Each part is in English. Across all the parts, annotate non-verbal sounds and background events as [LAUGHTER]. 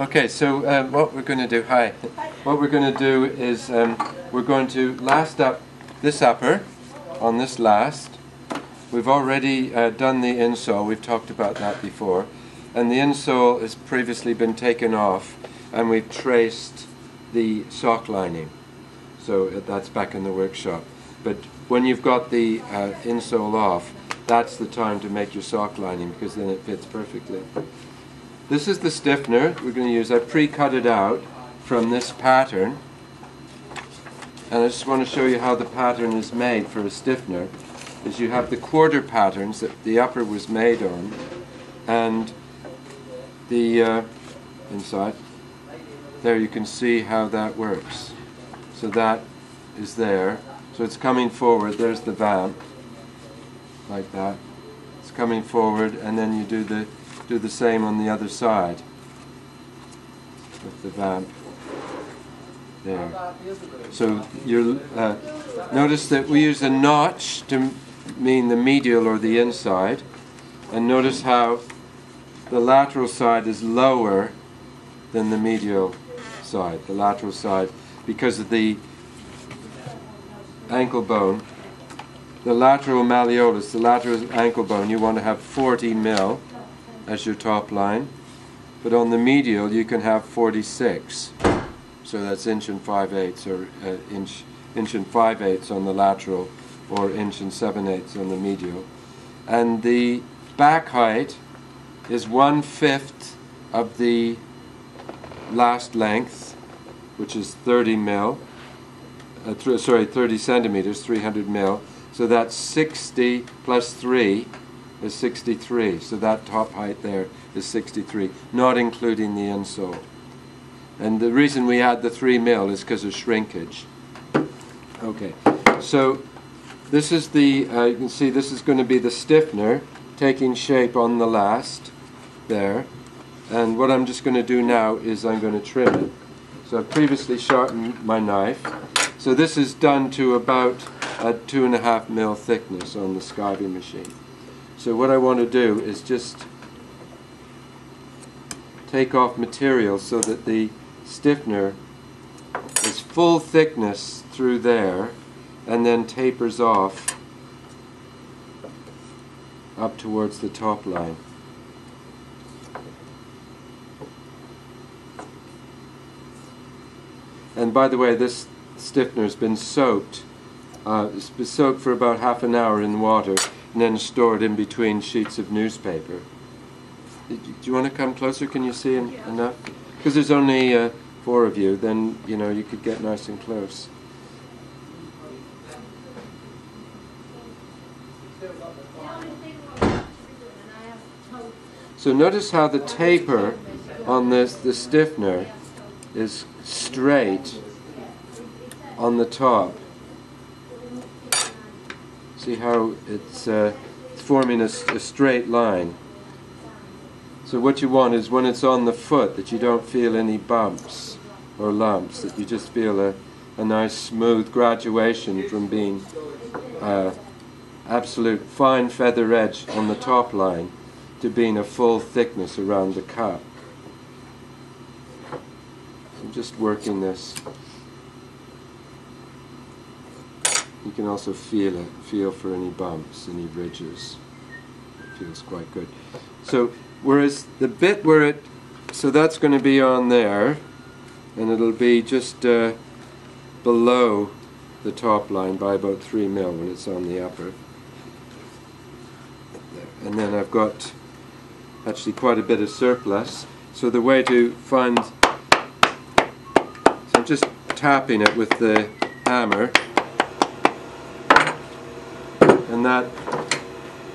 Okay, so um, what we're going to do, hi, what we're going to do is um, we're going to last up this upper on this last. We've already uh, done the insole, we've talked about that before, and the insole has previously been taken off and we've traced the sock lining. So uh, that's back in the workshop. But when you've got the uh, insole off, that's the time to make your sock lining because then it fits perfectly. This is the stiffener we're going to use. I pre-cut it out from this pattern. And I just want to show you how the pattern is made for a stiffener. Is you have the quarter patterns that the upper was made on, and the uh, inside. There you can see how that works. So that is there. So it's coming forward. There's the vamp, like that. It's coming forward, and then you do the do the same on the other side with the vamp there. So you uh, notice that we use a notch to mean the medial or the inside, and notice how the lateral side is lower than the medial side, the lateral side, because of the ankle bone. The lateral malleolus, the lateral ankle bone, you want to have 40 mil as your top line. But on the medial, you can have 46. So that's inch and 5 eighths, or uh, inch, inch and 5 eighths on the lateral, or inch and 7 eighths on the medial. And the back height is one fifth of the last length, which is 30 mil, uh, th sorry, 30 centimeters, 300 mil. So that's 60 plus 3 is 63. So that top height there is 63, not including the insole. And the reason we add the 3 mil is because of shrinkage. Okay, so this is the, uh, you can see this is going to be the stiffener taking shape on the last there. And what I'm just going to do now is I'm going to trim it. So I've previously sharpened my knife. So this is done to about a two and a half mil thickness on the skiving machine. So what I want to do is just take off material so that the stiffener is full thickness through there and then tapers off up towards the top line. And by the way, this stiffener has been soaked. Uh, it's been soaked for about half an hour in water and then stored in between sheets of newspaper. Do you want to come closer? Can you see en enough? Because there's only uh, four of you, then you know you could get nice and close. So notice how the taper on this the stiffener is straight on the top. See how it's, uh, forming a, a straight line. So what you want is when it's on the foot that you don't feel any bumps or lumps, that you just feel a, a nice smooth graduation from being uh, absolute fine feather edge on the top line to being a full thickness around the cup. I'm just working this. You can also feel it, feel for any bumps, any ridges. It feels quite good. So whereas the bit where it, so that's going to be on there, and it'll be just uh, below the top line by about 3 mil when it's on the upper. And then I've got actually quite a bit of surplus. So the way to find, so I'm just tapping it with the hammer and that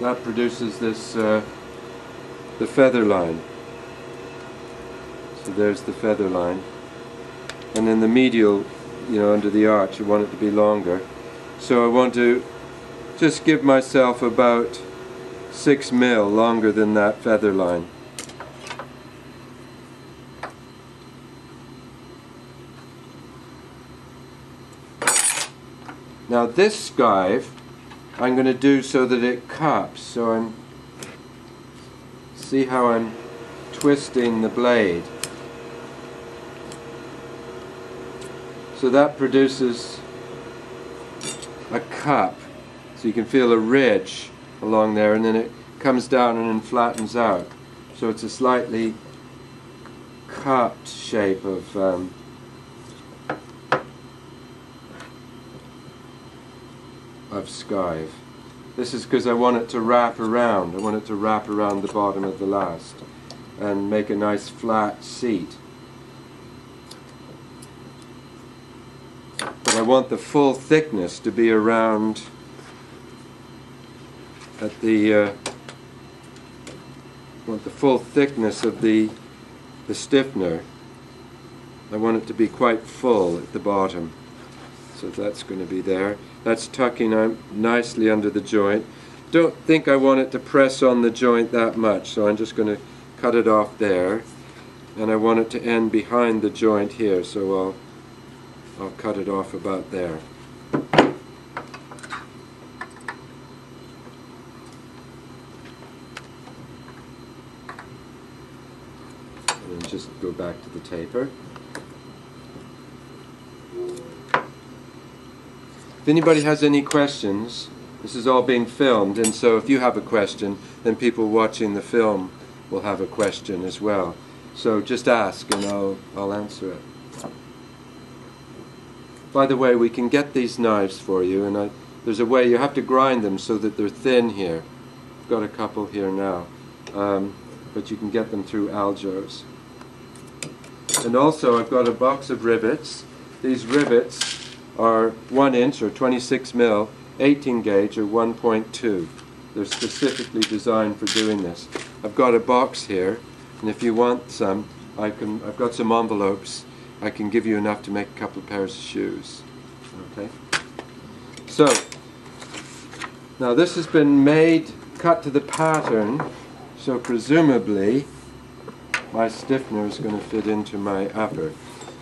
that produces this uh, the feather line. So there's the feather line. And then the medial you know under the arch you want it to be longer. So I want to just give myself about six mil longer than that feather line. Now this skive I'm going to do so that it cups. So I'm see how I'm twisting the blade. So that produces a cup. So you can feel a ridge along there and then it comes down and then flattens out. So it's a slightly cupped shape of um, of skive. This is because I want it to wrap around. I want it to wrap around the bottom of the last and make a nice flat seat. But I want the full thickness to be around at the uh, want the full thickness of the the stiffener. I want it to be quite full at the bottom. So that's going to be there. That's tucking nicely under the joint. Don't think I want it to press on the joint that much, so I'm just going to cut it off there. And I want it to end behind the joint here, so I'll, I'll cut it off about there. And just go back to the taper. If anybody has any questions, this is all being filmed, and so if you have a question, then people watching the film will have a question as well. So just ask and I'll, I'll answer it. By the way, we can get these knives for you, and I, there's a way you have to grind them so that they're thin here. I've got a couple here now, um, but you can get them through Aljo's. And also, I've got a box of rivets. These rivets are 1 inch or 26 mil, 18 gauge or 1.2. They're specifically designed for doing this. I've got a box here, and if you want some, I can. I've got some envelopes. I can give you enough to make a couple of pairs of shoes. Okay. So now this has been made, cut to the pattern, so presumably my stiffener is going to fit into my upper.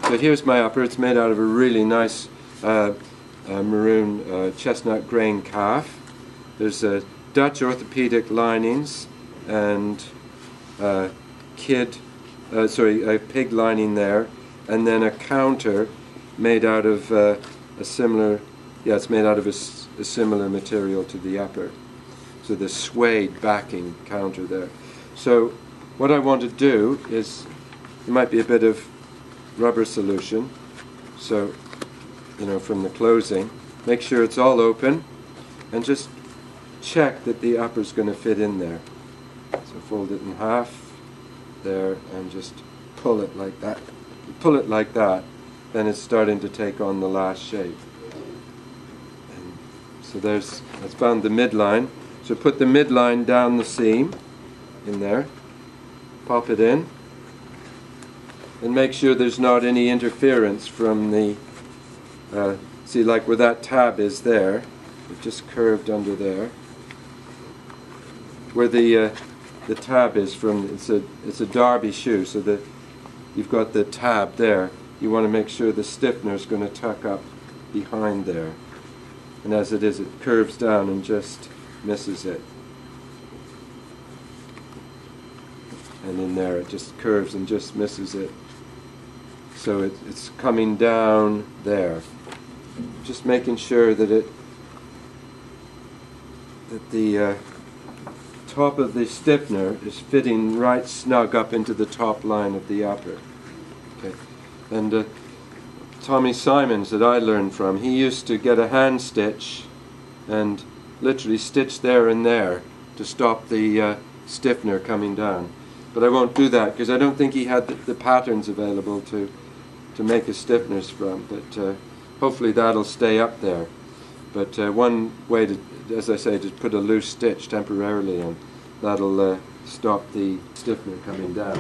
So here's my upper. It's made out of a really nice uh, uh, maroon uh, chestnut grain calf. There's a Dutch orthopedic linings and uh, kid, sorry, a pig lining there, and then a counter made out of a similar, yeah, it's made out of a, a, similar material to the upper. So the suede backing counter there. So what I want to do is, there might be a bit of rubber solution, so, you know, from the closing, make sure it's all open, and just check that the upper is going to fit in there. So fold it in half there and just pull it like that. Pull it like that, then it's starting to take on the last shape. And so there's, that's found the midline. So put the midline down the seam in there, pop it in, and make sure there's not any interference from the, uh, see like where that tab is there, it just curved under there where the uh, the tab is from. It's a it's a Derby shoe, so that you've got the tab there. You want to make sure the stiffener is going to tuck up behind there, and as it is, it curves down and just misses it. And in there, it just curves and just misses it. So it, it's coming down there. Just making sure that it that the uh, top of the stiffener is fitting right snug up into the top line of the upper. Okay. And uh, Tommy Simons that I learned from, he used to get a hand stitch and literally stitch there and there to stop the uh, stiffener coming down. But I won't do that because I don't think he had the, the, patterns available to to make his stiffeners from. But uh, hopefully that'll stay up there. But uh, one way to as I say, just put a loose stitch temporarily and that'll uh, stop the stiffener coming down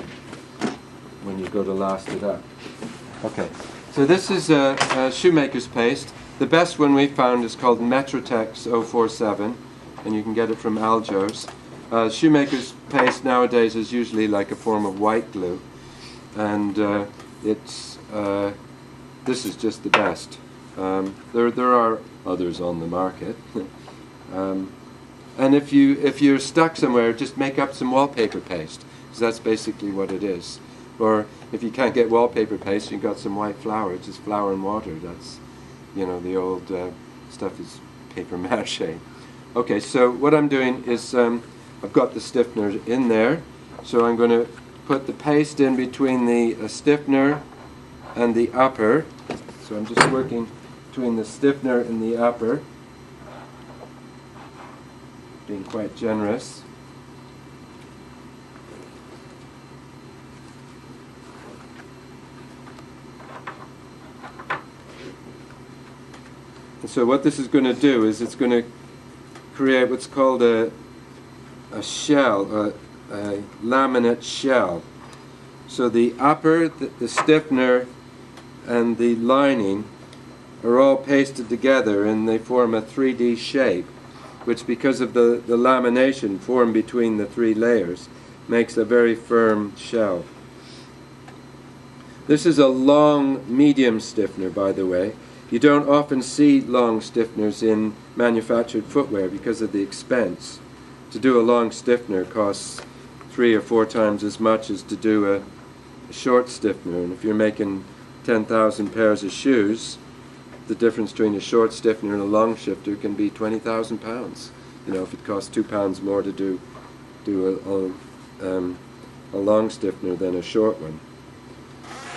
when you go to last it up. Okay, so this is a, a shoemaker's paste. The best one we found is called Metrotex 047 and you can get it from Aljo's. Uh, shoemaker's paste nowadays is usually like a form of white glue and uh, it's uh, this is just the best. Um, there, there are others on the market. [LAUGHS] Um, and if you if you're stuck somewhere, just make up some wallpaper paste, because that's basically what it is. Or if you can't get wallpaper paste, you've got some white flour, it's just flour and water. That's, you know, the old uh, stuff is paper [LAUGHS] mache. Okay, so what I'm doing is um, I've got the stiffener in there, so I'm going to put the paste in between the uh, stiffener and the upper. So I'm just working between the stiffener and the upper, being quite generous. And so what this is going to do is it's going to create what's called a, a shell, a, a laminate shell. So the upper, the, the stiffener, and the lining are all pasted together and they form a 3D shape, which because of the, the lamination formed between the three layers makes a very firm shell. This is a long medium stiffener, by the way. You don't often see long stiffeners in manufactured footwear because of the expense. To do a long stiffener costs three or four times as much as to do a, a short stiffener. And if you're making 10,000 pairs of shoes, the difference between a short stiffener and a long shifter can be 20,000 pounds. You know, if it costs two pounds more to do do a, a, um, a long stiffener than a short one.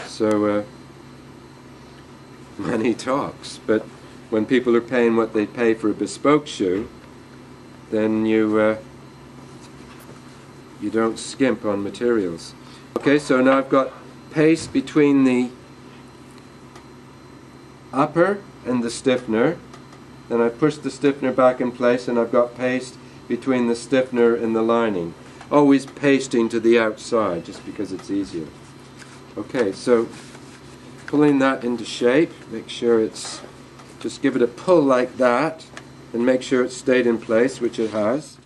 So uh, [LAUGHS] money talks, but when people are paying what they pay for a bespoke shoe, then you uh, you don't skimp on materials. Okay, so now I've got paste between the upper and the stiffener. Then I push the stiffener back in place and I've got paste between the stiffener and the lining. Always pasting to the outside just because it's easier. Okay, so pulling that into shape, make sure it's, just give it a pull like that and make sure it's stayed in place, which it has.